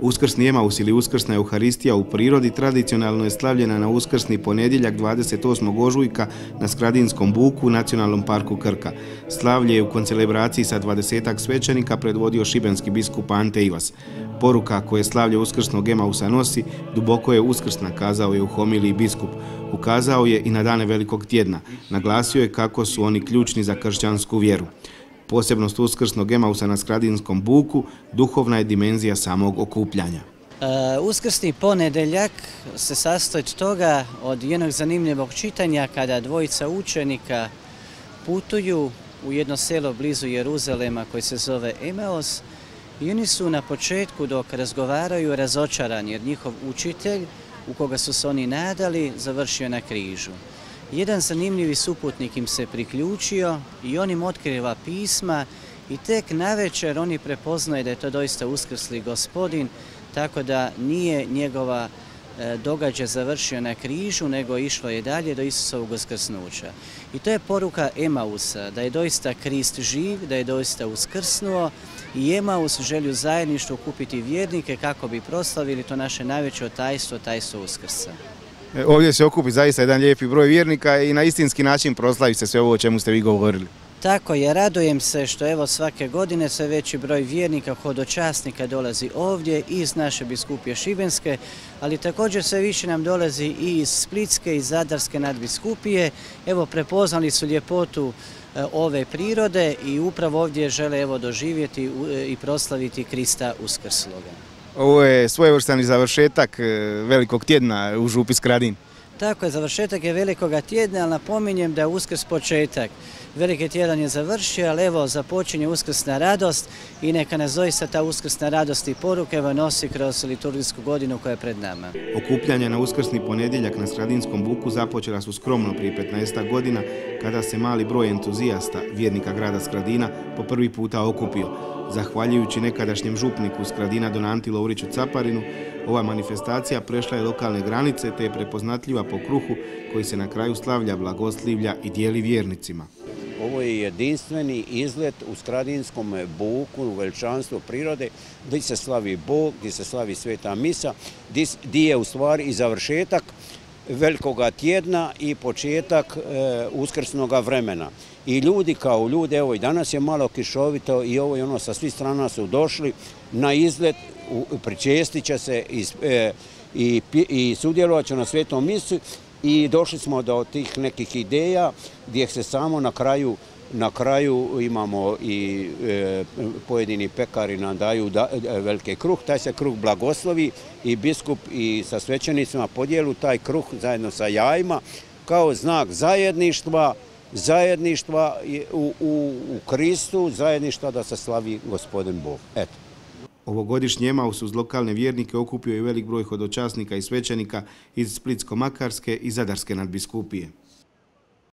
Uskrsni Emaus ili Uskrsna Euharistija u prirodi tradicionalno je slavljena na Uskrsni ponedjeljak 28. ožujka na Skradinskom buku u Nacionalnom parku Krka. Slavlje je u koncelebraciji sa 20 svećenika predvodio šibenski biskup Ante Ivas. Poruka koje slavlje Uskrsnog Emausa nosi duboko je uskrsna, kazao je u homiliji biskup. Ukazao je i na dane Velikog tjedna. Naglasio je kako su oni ključni za kršćansku vjeru. Posebnost uskrsnog Emausa na Skradinskom buku duhovna je dimenzija samog okupljanja. E, uskrsni ponedeljak se sastoji toga od jednog zanimljivog čitanja kada dvojica učenika putuju u jedno selo blizu Jeruzalema koje se zove Emaus i oni su na početku dok razgovaraju razočarani jer njihov učitelj u koga su se oni nadali završio na križu. Jedan zanimljivi suputnik im se priključio i on im otkriva pisma i tek na večer oni prepoznaju da je to doista uskrsli gospodin, tako da nije njegova e, događaj završio na križu, nego išlo je dalje do Isusovog uskrsnuća. I to je poruka Emausa, da je doista Krist živ, da je doista uskrsnuo i Emaus želju zajedništvo kupiti vjernike kako bi proslavili to naše najveće tajstvo, tajstvo uskrsa. E, ovdje se okupi zaista jedan lijepi broj vjernika i na istinski način proslavi se sve ovo o čemu ste vi govorili. Tako je, radujem se što evo svake godine sve veći broj vjernika, hodočasnika dolazi ovdje iz naše biskupije Šibenske, ali također sve više nam dolazi i iz Splitske i Zadarske nadbiskupije. Evo prepoznali su ljepotu e, ove prirode i upravo ovdje žele evo doživjeti e, i proslaviti Krista Uskrsloga. Ovo je svojevrstan završetak e, velikog tjedna u Župi Skradin. Tako je, završetak je velikoga tjedna, ali napominjem da je uskrs početak. Veliki tjedan je završio, ali evo započinje uskrsna radost i neka nas doista ta uskrsna radost i poruke evo nosi kroz liturgijsku godinu koja je pred nama. Okupljanje na uskrsni ponedjeljak na Skradinskom buku započela su skromno prije 15 godina kada se mali broj entuzijasta, vjernika grada Skradina, po prvi puta okupio. Zahvaljujući nekadašnjem župniku Skradina Donanti Lovriću Caparinu, ova manifestacija prešla je lokalne granice te je prepoznatljiva po kruhu koji se na kraju slavlja, blagoslivlja i dijeli vjernicima. Ovo je jedinstveni izlet u Skradinskom buku, u veličanstvu prirode, gdje se slavi Bog, gdje se slavi Sveta Misa, gdje je u stvari i završetak velikoga tjedna i početak e, uskrsnog vremena. I ljudi kao ljudi, evo i danas je malo kišovito i ovo i ono sa svih strana su došli na izlet, pričestit će se e, i sudjelovat će na svetom misu i došli smo do tih nekih ideja gdje se samo na kraju na kraju imamo i e, pojedini pekari nam daju e, velike kruh, taj se kruh blagoslovi i biskup i sa svećenicima podijelu taj kruh zajedno sa jajima kao znak zajedništva, zajedništva u, u, Kristu, zajedništva da se slavi gospodin Bog. Eto. Ovogodišnji Emaus uz lokalne vjernike okupio je velik broj hodočasnika i svećenika iz Splitsko-Makarske i Zadarske nadbiskupije.